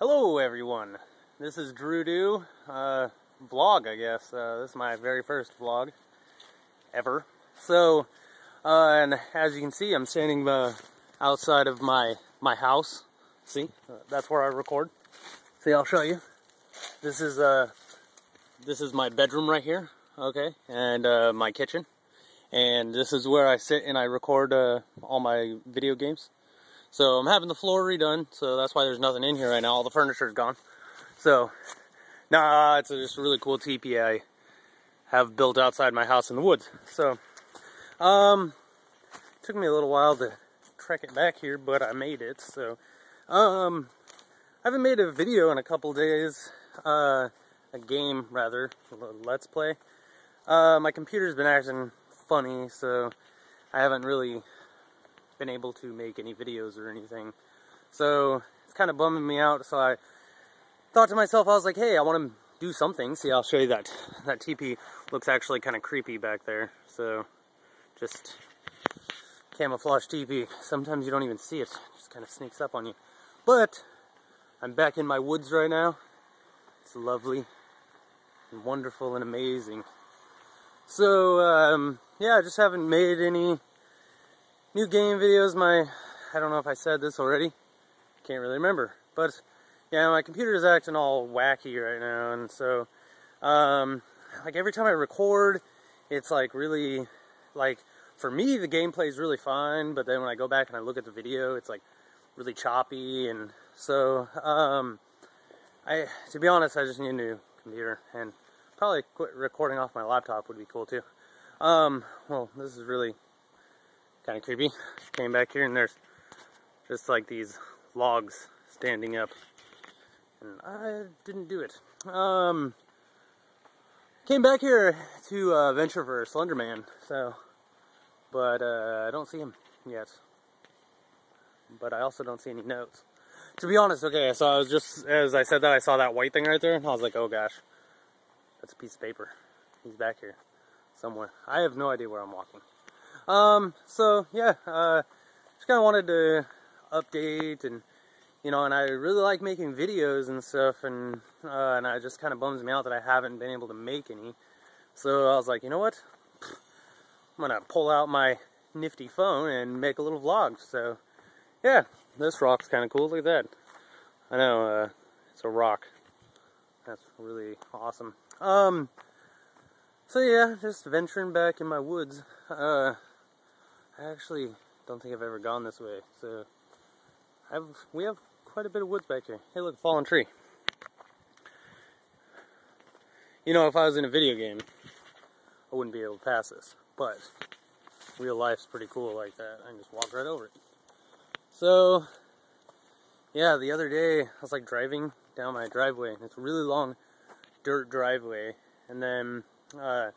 Hello everyone, this is Drew Do, uh, vlog I guess, uh, this is my very first vlog ever. So, uh, and as you can see I'm standing uh, outside of my, my house, see, uh, that's where I record. See, I'll show you. This is, uh, this is my bedroom right here, okay, and uh, my kitchen. And this is where I sit and I record all my video games. So I'm having the floor redone, so that's why there's nothing in here right now. All the furniture's gone. So, nah, it's a, just a really cool teepee I have built outside my house in the woods. So, um, took me a little while to trek it back here, but I made it. So, um, I haven't made a video in a couple days. Uh, a game, rather, let's play. Uh, my computer's been acting funny, so I haven't really been able to make any videos or anything. So it's kind of bumming me out. So I thought to myself, I was like, hey, I want to do something. See, I'll show you that. That teepee looks actually kind of creepy back there. So just camouflage teepee. Sometimes you don't even see it. it just kind of sneaks up on you. But I'm back in my woods right now. It's lovely and wonderful and amazing. So, um, yeah, I just haven't made any new game videos. My, I don't know if I said this already. Can't really remember. But, yeah, my computer is acting all wacky right now. And so, um, like every time I record, it's like really, like, for me, the gameplay is really fine. But then when I go back and I look at the video, it's like really choppy. And so, um, I, to be honest, I just need a new computer. And probably quit recording off my laptop would be cool too. Um, well, this is really kind of creepy. Came back here and there's just like these logs standing up. And I didn't do it. Um, came back here to uh, venture for Slenderman, so, but uh, I don't see him yet. But I also don't see any notes. To be honest, okay, so I was just, as I said that, I saw that white thing right there, and I was like, oh gosh. That's a piece of paper. He's back here somewhere. I have no idea where I'm walking. Um, so yeah, uh, just kind of wanted to update and, you know, and I really like making videos and stuff and, uh, and it just kind of bums me out that I haven't been able to make any. So I was like, you know what? I'm gonna pull out my nifty phone and make a little vlog. So yeah, this rock's kind of cool. Look at that. I know, uh, it's a rock. That's really awesome. Um, so yeah, just venturing back in my woods. Uh, I actually don't think I've ever gone this way. So, I've we have quite a bit of woods back here. Hey, look, fallen tree. You know, if I was in a video game, I wouldn't be able to pass this. But real life's pretty cool like that. I can just walk right over it. So, yeah, the other day I was like driving down my driveway, and it's a really long dirt driveway, and then uh,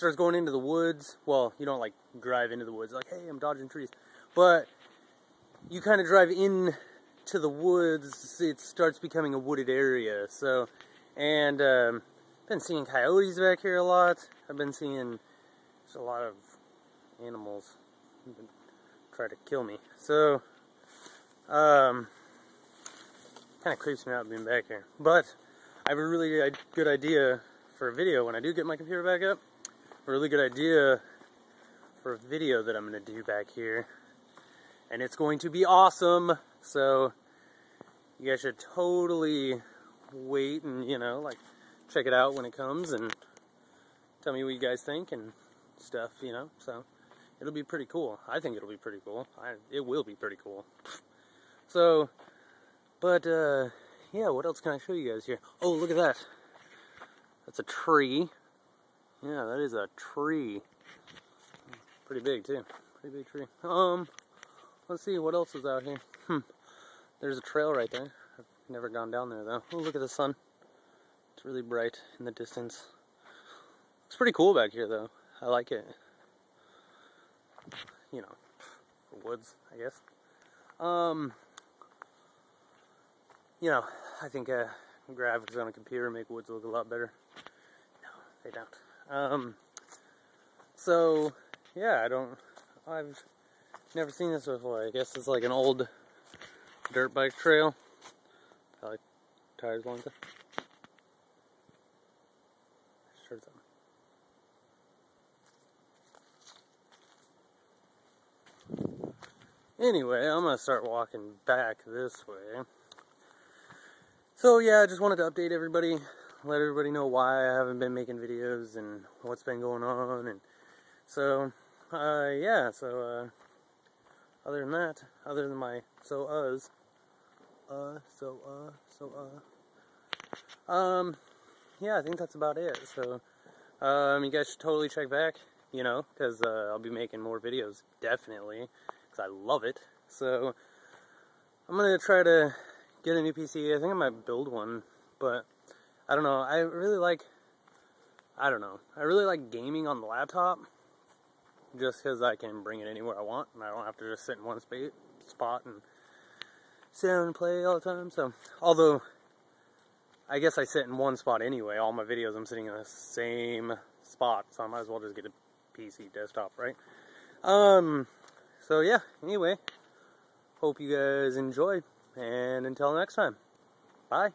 starts going into the woods. Well, you don't like drive into the woods, like, hey, I'm dodging trees, but you kind of drive in to the woods. It starts becoming a wooded area. So, and um, been seeing coyotes back here a lot. I've been seeing just a lot of animals try to kill me. So, um, kind of creeps me out being back here, but. I have a really good idea for a video when I do get my computer back up. Really good idea for a video that I'm going to do back here. And it's going to be awesome. So you guys should totally wait and, you know, like check it out when it comes and tell me what you guys think and stuff, you know. So it'll be pretty cool. I think it'll be pretty cool. I, it will be pretty cool. So, but, uh, yeah, what else can I show you guys here? Oh, look at that. That's a tree. Yeah, that is a tree. Pretty big, too. Pretty big tree. Um, let's see, what else is out here? Hmm. There's a trail right there. I've never gone down there, though. Oh, look at the sun. It's really bright in the distance. It's pretty cool back here, though. I like it. You know, woods, I guess. Um, you know, I think uh, graphics on a computer make woods look a lot better. No, they don't. Um, so, yeah, I don't, I've never seen this before. I guess it's like an old dirt bike trail. Probably tires. Shirts on. Anyway, I'm gonna start walking back this way. So yeah, I just wanted to update everybody, let everybody know why I haven't been making videos and what's been going on, and so uh, yeah. So uh, other than that, other than my so uhs, uh, so uh, so uh, um, yeah, I think that's about it. So um, you guys should totally check back, you know, because uh, I'll be making more videos definitely because I love it. So I'm gonna try to get a new PC. I think I might build one, but I don't know. I really like. I don't know. I really like gaming on the laptop, just because I can bring it anywhere I want, and I don't have to just sit in one space, spot and sit down and play all the time. So, although I guess I sit in one spot anyway. All my videos, I'm sitting in the same spot, so I might as well just get a PC desktop, right? Um, so yeah, anyway, hope you guys enjoyed, and until next time, bye.